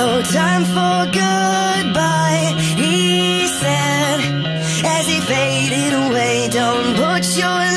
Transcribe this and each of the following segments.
No time for goodbye, he said As he faded away, don't put your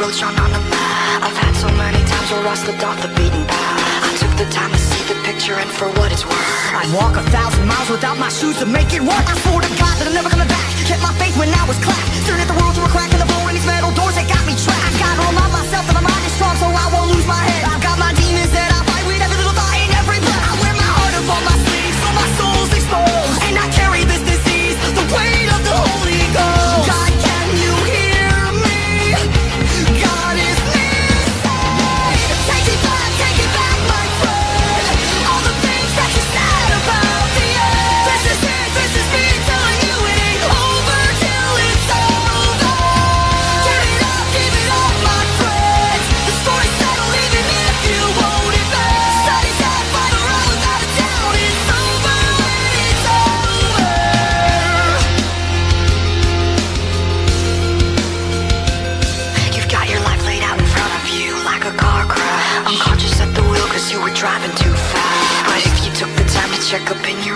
on the I've had so many times where I slipped off the beaten path. I took the time to see the picture and for what it's worth. I'd walk a thousand miles without my shoes to make it work. I swore to God that I'm never coming back. Kept my faith when I was clapped Turned at the check up in your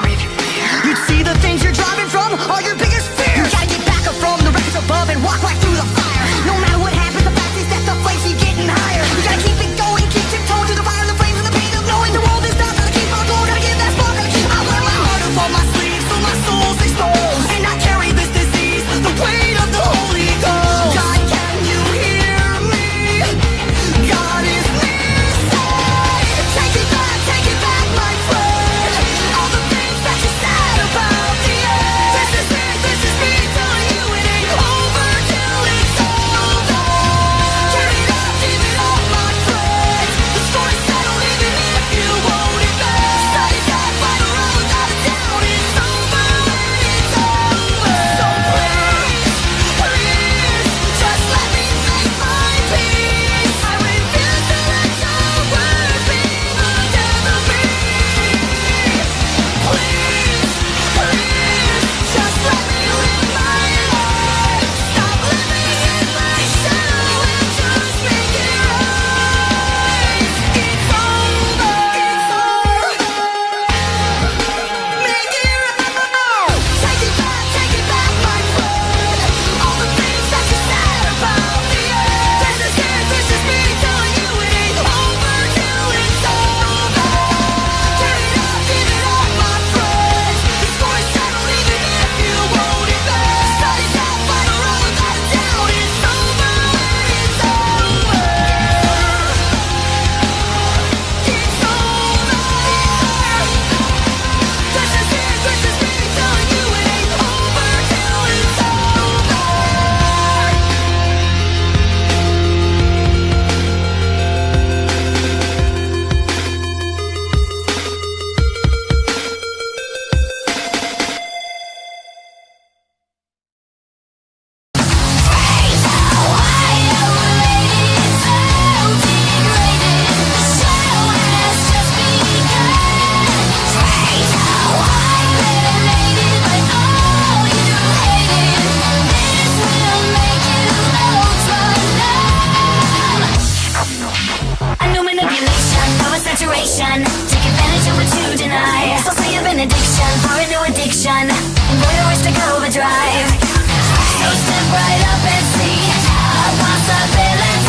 saturation Take advantage of what you deny. So say a benediction for a new addiction. Avoid a risk to go overdrive. So step right up and see. The possibilities